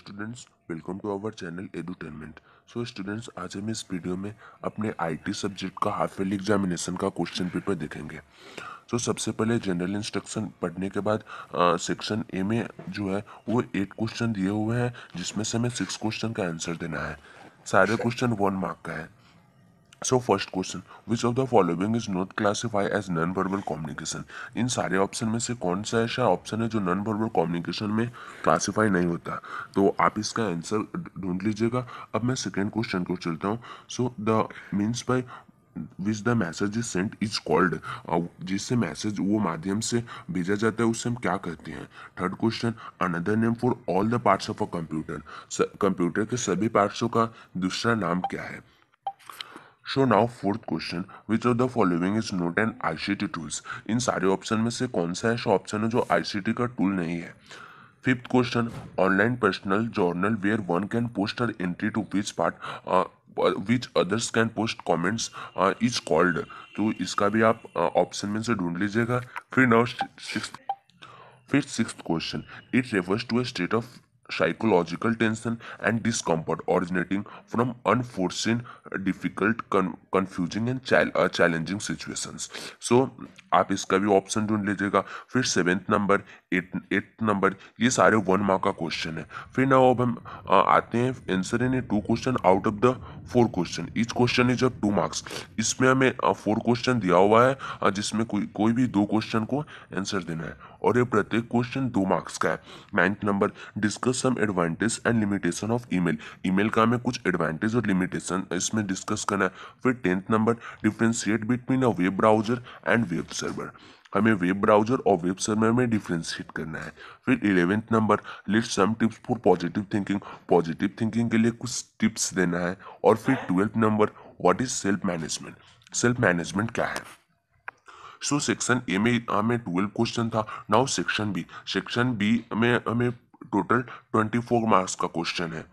Students welcome to our channel edutainment so students आज हम इस वीडियो में अपने आईटी सब्जेक्ट का हाफ़ ईयरली एग्जामिनेशन का क्वेश्चन पेपर देखेंगे। सो so, सबसे पहले जनरल इंस्ट्रक्शन पढ़ने के बाद सेक्शन ए में जो है वो एट क्वेश्चन दिए हुए हैं जिसमें से हमें सिक्स क्वेश्चन का आंसर देना है। सारे क्वेश्चन वन मार्क का है। So first question which of the following is not classify as non verbal communication इन सारे ऑप्शन में से कौन सा ऐसा ऑप्शन है जो नॉन वर्बल कम्युनिकेशन में क्लासीफाई नहीं होता? तो आप इसका आंसर ढूंढ लीजिएगा। अब मैं सेकेंड क्वेश्चन को चलता हूँ। So the means by which the message is sent is called जिससे मैसेज वो माध्यम से भेजा जाता है, उससे हम क्या कहते हैं? Third question another name for all the parts of a computer computer के सभी पार्ट्सों का दूसरा नाम क्या है? So now fourth question which of the following is not an ICT tools इन सारे ऑप्शन में से कौन सा ऐसा ऑप्शन है जो आईसीटी का टूल नहीं है? Fifth question online personal journal where one can post or entry to which part which others can post comments is called तो इसका भी आप ऑप्शन uh, में से ढूंढ लीजिएगा। फिर नाउ सिक्स फिर six question it refers to a state of psychological tension and discomfort originating from unforeseen difficult con confusing and uh, challenging situations. So आप इसका भी ऑप्शन ढूंढ लीजिएगा। फिर seventh number eight eight number ये सारे one mark का question है। फिर ना अब हम आते हैं। Answer in two question out of the four question each question is of two marks इसमें हमें फोर क्वेश्चन दिया हुआ है। जिसमें कोई कोई भी दो क्वेश्चन को आंसर देना है। और ये प्रत्येक क्वेश्चन दो मार्क्स का है। Ninth number discuss some advantage and limitation of email email का हमें कुछ एडवांटेज और लिमिटेशन इसमें डिस्कस करना है। फिर tenth number differentiate between a web browser and web server हमें वेब ब्राउज़र और वेब सर्वर में डिफ्रेंशिएट करना है। फिर eleventh number list some tips for positive thinking positive thinking के लिए कुछ टिप्स देना है। और फिर twelfth number what is self management self management क्या है? सो सेक्शन ए में हमें ट्वेल्व क्वेश्चन था। Now section B section B में हमें टोटल ट्वेंटी फोर मार्क्स का क्वेश्चन है।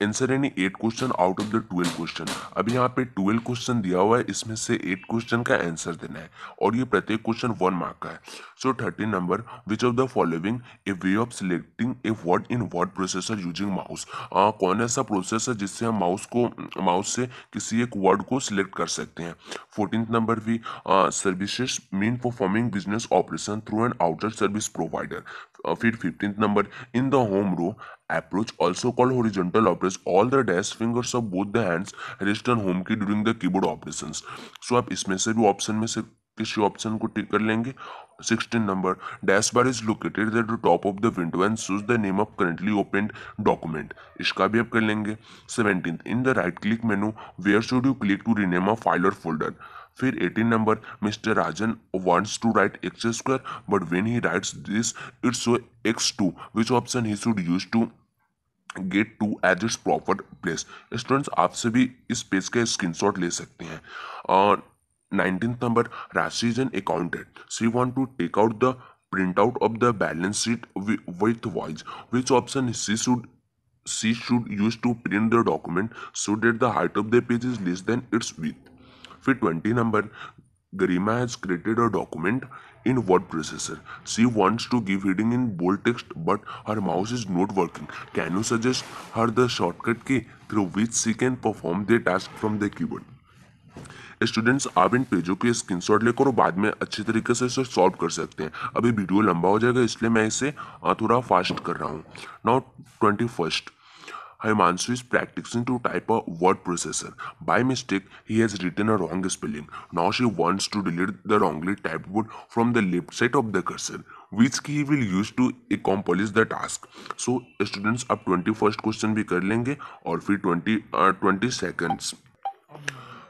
Answer any eight question out of the twelve question अब यहाँ पे ट्वेल्व क्वेश्चन दिया हुआ है, इसमें से एट क्वेश्चन का आंसर देना है। और ये प्रत्येक क्वेश्चन वन मार्क का है। So thirteen number which of the following a way of selecting a word in word processor using mouse कौन ऐसा प्रोसेस है जिससे हम माउस को माउस से किसी एक वर्ड को सिलेक्ट कर सकते हैं? फोर्टीन नंबर भी services mean performing business operation through an outer service provider फिर fifteenth number in the home row approach also called horizontal approach all the dash fingers of both the hands rest on home key during the keyboard operations. So, आप इसमें से भी option में से किसी option को tick कर लेंगे. 16 number dash bar is located at the top of the window and choose the name of currently open document इसका भी आप कर लेंगे. 17 in the right click menu where should you click to rename a file और folder फिर 18 number mister Rajan wants to write x square but when he writes this it's so x two which option he should use to get to as its proper place students आपसे भी इस page का screenshot ले सकते हैं। और nineteen number Rashi is an accountant she want to take out the print out of the balance sheet with voice which option she should she should use to print the document so that the height of the page is less than its width. फिर twenty number Garima has created a document in word processor she wants to give heading in bold text but her mouse is not working can you suggest her the shortcut key through which she can perform the task from the keyboard students आप इन पेजों के screenshot लेकर बाद में अच्छे तरीके से इसे सॉल्व कर सकते हैं। अभी वीडियो लंबा हो जाएगा, इसलिए मैं इसे थोड़ा फास्ट कर रहा हूँ। Not twenty first Himanshu is practicing to type a word processor. By mistake, he has written a wrong spelling. Now she wants to delete the wrongly typed word from the left side of the cursor. Which key will use to accomplish the task? So students अब 21st question भी कर लेंगे और फिर 20 uh, 20 seconds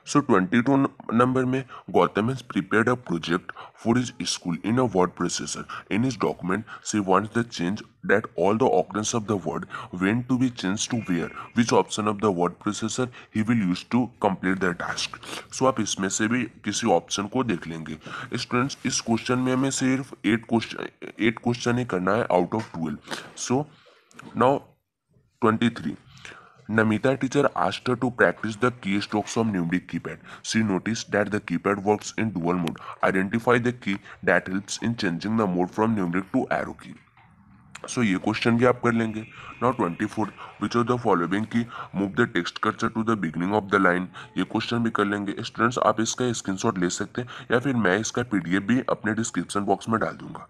so twenty two number में Gautam has prepare a project for his school in a word processor in his document she wants the change that all the occurrences of the word when to be change to where which option of the word processor he will use to complete the task so आप इसमें से भी किसी option को देख लेंगे। Students इस question में हमें सिर्फ़ एट क्वेश्चन एट क्वेश्चन ही करना है out of twelve so now twenty three Namita teacher asked her to practice the keystrokes of numeric keypad. She noticed that the keypad works in dual mode. Identify the key that helps in changing the mode from numeric to arrow key. So so, ये question भी आप कर लेंगे now twenty four which of the following key move the text cursor to the beginning of the line ये question भी कर लेंगे students आप इसका स्क्रीनशॉट ले सकते हैं या फिर मैं इसका पीडीएफ भी अपने डिस्क्रिप्शन बॉक्स में डाल दूँगा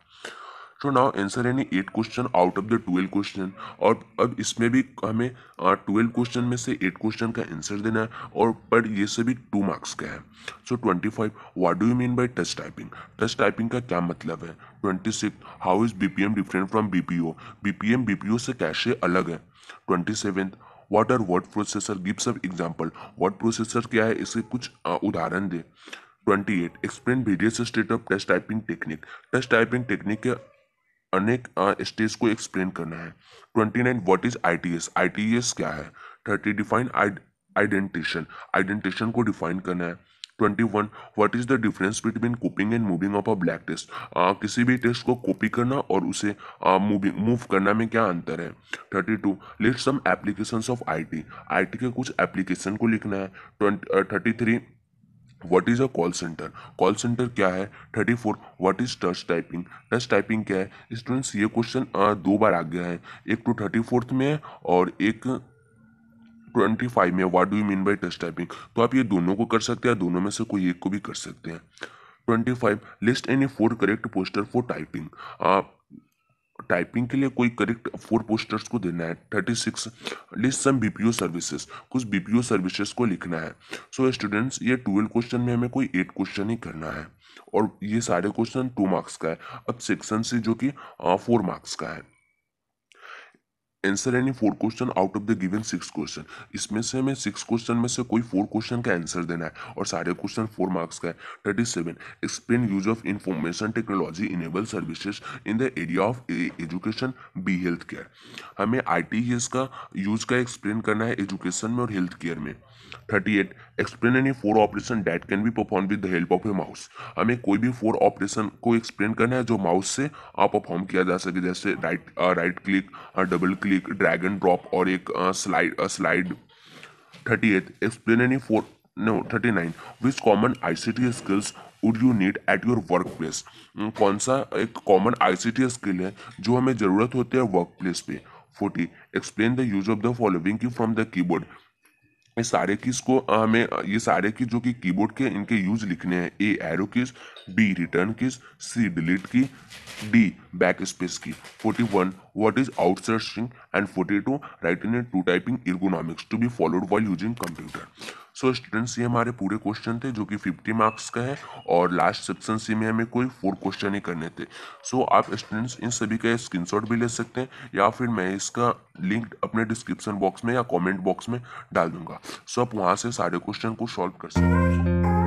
so now answer any eight question out of the twelve question और अब इसमें भी हमें ट्वेल्व क्वेश्चन में से एट क्वेश्चन का आंसर देना है और पर ये सभी टू मार्क्स का है। So twenty five what do you mean by touch typing touch typing का क्या मतलब है? Twenty six how is BPM different from BPO BPM BPO से कैसे अलग है? Twenty seventh what are word processor give some example word processor क्या है? इसे कुछ उदाहरण दे। Twenty eight explain various state of test typing technique test typing technique के अनेक स्टेज को एक्सप्लेन करना है। Twenty nine what is I T S I T S क्या है? थर्टी डिफाइन आइडेंटिशन आइडेंटिशन को डिफाइन करना है। Twenty one what is the difference between copying and moving of a block text किसी भी टेस्ट को कॉपी करना और उसे मूविंग uh, मूव करना में क्या अंतर है? Thirty two let some application of I T I T के कुछ एप्लीकेशन को लिखना है। Twenty thirty three what is a call centre call centre क्या है? Thirty four what is touch typing touch typing क्या है? स्टूडेंट्स ये क्वेश्चन दो बार आ गया है। एक टू थर्टी फोर्थ में है और एक ट्वेंटी फाइव में what do you mean by touch typing तो आप ये दोनों को कर सकते हैं। दोनों में से कोई एक को भी कर सकते हैं। Twenty five list any four correct posture for typing typing के लिए कोई करेक्ट फोर पोस्टर्स को देना है thirty six list some BPO services कुछ बीपीओ सर्विसेज़ को लिखना है। सो so, स्टूडेंट्स ये ट्वेल्व क्वेश्चन में हमें कोई एट क्वेश्चन ही करना है। और ये सारे क्वेश्चन टू मार्क्स का है। अब सेक्शन से जो कि फोर मार्क्स का है। Answer any four question out of the given six question इसमें से हमें सिक्स क्वेश्चन में से कोई फोर क्वेश्चन का आंसर देना है और सारे क्वेश्चन फोर मार्क्स का है। Thirty seven explain use of information technology enable services in the area of education B health care हमें आई टी एस का यूज़ का एक्सप्लेन करना है एजुकेशन में और हेल्थ केयर में। Thirty eight explain any four operation that can be perform with the help of a mouse हमें कोई भी फोर ऑपरेशन को एक्सप्लेन करना है जो माउस से परफॉर्म किया जा सके। जैसे right right click double click drag and drop और एक slide slide thirty eight explain any four no thirty nine which common I C T skills would you need at your work place कौन सा एक common I C T skill है जो हमें ज़रूरत होती है वर्क प्लेस पे? Forty explain the use of the following key from the keyboard ये सारे कीज को हमें ये सारे की जो कि कीबोर्ड के, इनके यूज़ लिखने हैं। A arrow keys B return keys C delete key D back space key 41 what is outsourcing and 42 write in two typing ergonomics to be followed while using computer so students ये हमारे पूरे question थे जो कि 50 marks का है और last section C में हमें कोई फोर क्वेश्चन ही करने थे। सो so, आप स्टूडेंट्स इन सभी का स्क्रीनशॉट भी ले सकते हैं या फिर मैं इसका लिंक अपने डिस्क्रिप्शन बॉक्स में या कमेंट बॉक्स में डाल दूँगा। सो so, आप वहाँ से सारे क्वेश्चन को सॉल्व कर सकते हैं।